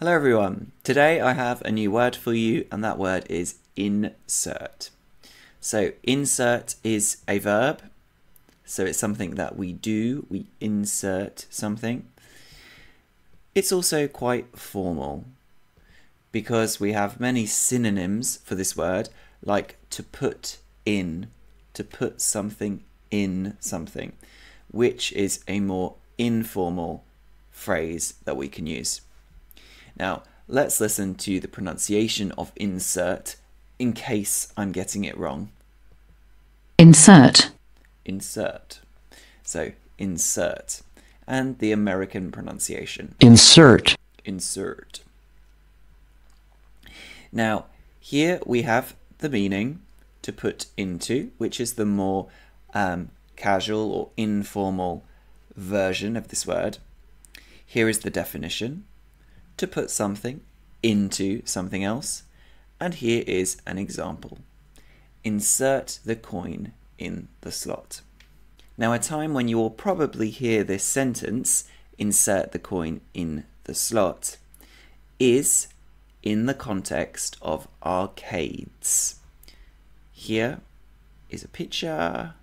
Hello everyone. Today I have a new word for you and that word is insert. So insert is a verb. So it's something that we do, we insert something. It's also quite formal because we have many synonyms for this word like to put in, to put something in something, which is a more informal phrase that we can use. Now, let's listen to the pronunciation of insert in case I'm getting it wrong. Insert. Insert. So, insert. And the American pronunciation. Insert. Insert. Now, here we have the meaning to put into, which is the more um, casual or informal version of this word. Here is the definition to put something into something else. And here is an example. Insert the coin in the slot. Now, a time when you will probably hear this sentence, insert the coin in the slot, is in the context of arcades. Here is a picture.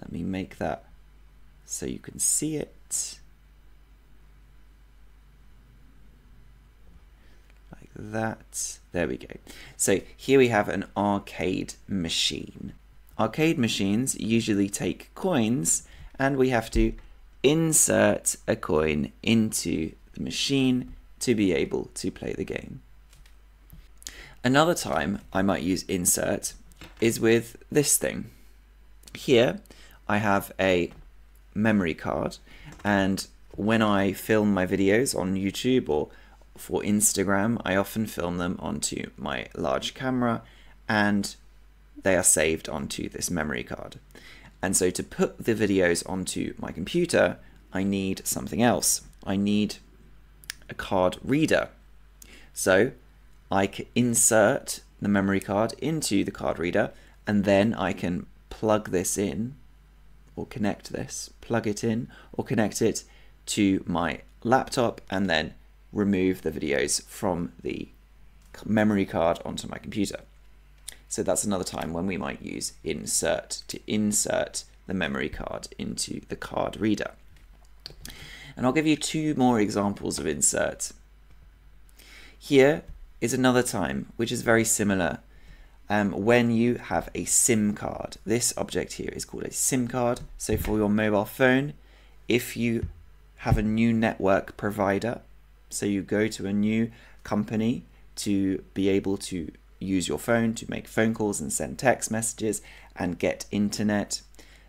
Let me make that so you can see it. That. There we go. So here we have an arcade machine. Arcade machines usually take coins and we have to insert a coin into the machine to be able to play the game. Another time I might use insert is with this thing. Here I have a memory card and when I film my videos on YouTube or for Instagram, I often film them onto my large camera and they are saved onto this memory card. And so to put the videos onto my computer, I need something else. I need a card reader. So I can insert the memory card into the card reader and then I can plug this in or connect this, plug it in or connect it to my laptop and then remove the videos from the memory card onto my computer. So that's another time when we might use insert to insert the memory card into the card reader. And I'll give you two more examples of insert. Here is another time which is very similar um, when you have a SIM card. This object here is called a SIM card. So for your mobile phone, if you have a new network provider so you go to a new company to be able to use your phone to make phone calls and send text messages and get internet.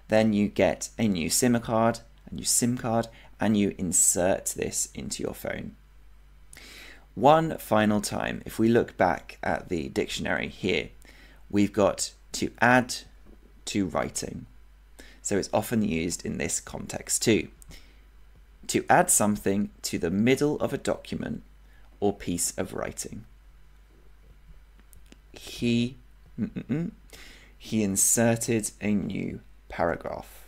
Then you get a new SIM card, a new SIM card, and you insert this into your phone. One final time, if we look back at the dictionary here, we've got to add to writing. So it's often used in this context too to add something to the middle of a document or piece of writing. He he inserted a new paragraph.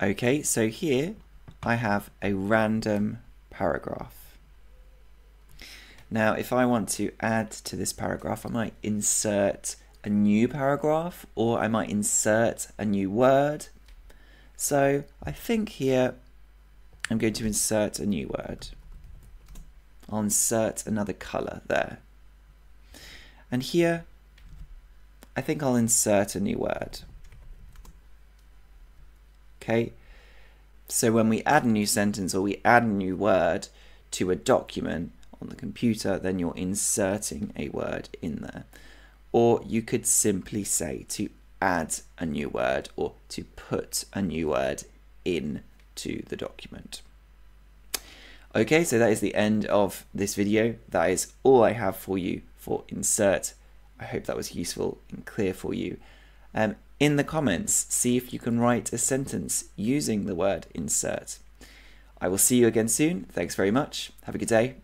Okay, so here I have a random paragraph. Now, if I want to add to this paragraph, I might insert a new paragraph or I might insert a new word so I think here I'm going to insert a new word. I'll insert another color there. And here, I think I'll insert a new word. Okay, so when we add a new sentence or we add a new word to a document on the computer, then you're inserting a word in there. Or you could simply say to add a new word or to put a new word into the document. Okay, so that is the end of this video. That is all I have for you for insert. I hope that was useful and clear for you. Um, in the comments, see if you can write a sentence using the word insert. I will see you again soon. Thanks very much. Have a good day.